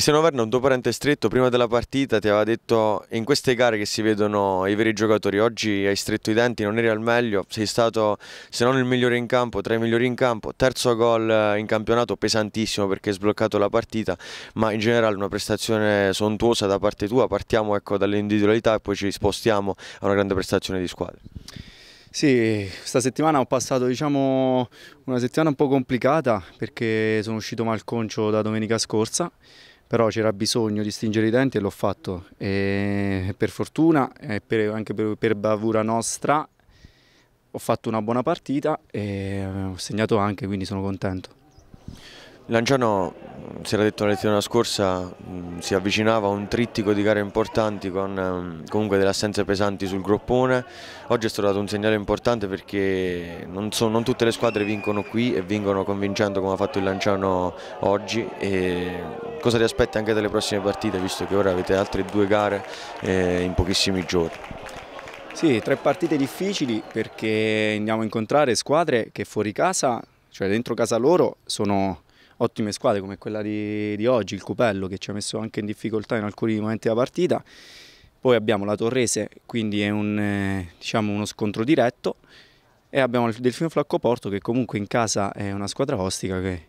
Cristiano Verna, un tuo parente stretto, prima della partita ti aveva detto in queste gare che si vedono i veri giocatori, oggi hai stretto i denti, non eri al meglio, sei stato se non il migliore in campo, tra i migliori in campo, terzo gol in campionato pesantissimo perché hai sbloccato la partita, ma in generale una prestazione sontuosa da parte tua, partiamo ecco, dalle individualità e poi ci spostiamo a una grande prestazione di squadra. Sì, questa settimana ho passato diciamo, una settimana un po' complicata perché sono uscito malconcio da domenica scorsa però c'era bisogno di stringere i denti e l'ho fatto e per fortuna e per, anche per, per, bravura nostra ho fatto una buona partita e ho segnato anche quindi sono contento. Lanciano, si era detto la settimana scorsa, si avvicinava a un trittico di gare importanti con ehm, comunque delle assenze pesanti sul groppone. Oggi è stato dato un segnale importante perché non, so, non tutte le squadre vincono qui e vincono convincendo come ha fatto il Lanciano oggi. E cosa ti aspetta anche dalle prossime partite visto che ora avete altre due gare eh, in pochissimi giorni? Sì, tre partite difficili perché andiamo a incontrare squadre che fuori casa, cioè dentro casa loro, sono ottime squadre come quella di, di oggi, il Cupello che ci ha messo anche in difficoltà in alcuni momenti della partita. Poi abbiamo la Torrese, quindi è un, eh, diciamo uno scontro diretto e abbiamo il Delfino Flaccoporto che comunque in casa è una squadra ostica che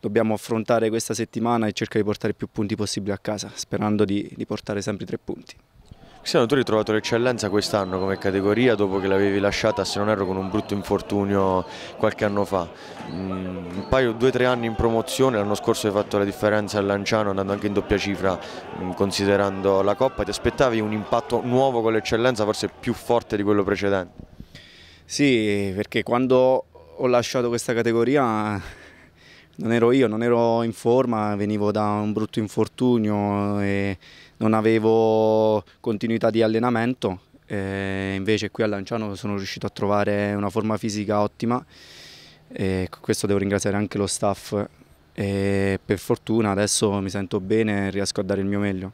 dobbiamo affrontare questa settimana e cercare di portare più punti possibili a casa, sperando di, di portare sempre tre punti. Cristiano, tu hai ritrovato l'eccellenza quest'anno come categoria dopo che l'avevi lasciata, se non erro, con un brutto infortunio qualche anno fa. Mm, un paio, due o tre anni in promozione, l'anno scorso hai fatto la differenza al Lanciano andando anche in doppia cifra mm, considerando la Coppa. Ti aspettavi un impatto nuovo con l'eccellenza, forse più forte di quello precedente? Sì, perché quando ho lasciato questa categoria non ero io, non ero in forma, venivo da un brutto infortunio e non avevo continuità di allenamento, e invece qui a Lanciano sono riuscito a trovare una forma fisica ottima e questo devo ringraziare anche lo staff e per fortuna adesso mi sento bene e riesco a dare il mio meglio.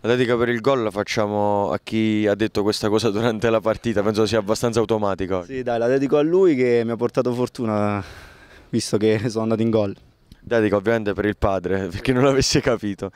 La dedica per il gol la facciamo a chi ha detto questa cosa durante la partita, penso sia abbastanza automatico. Sì dai, la dedico a lui che mi ha portato fortuna visto che sono andato in gol. Dedica ovviamente per il padre, per chi non l'avesse capito.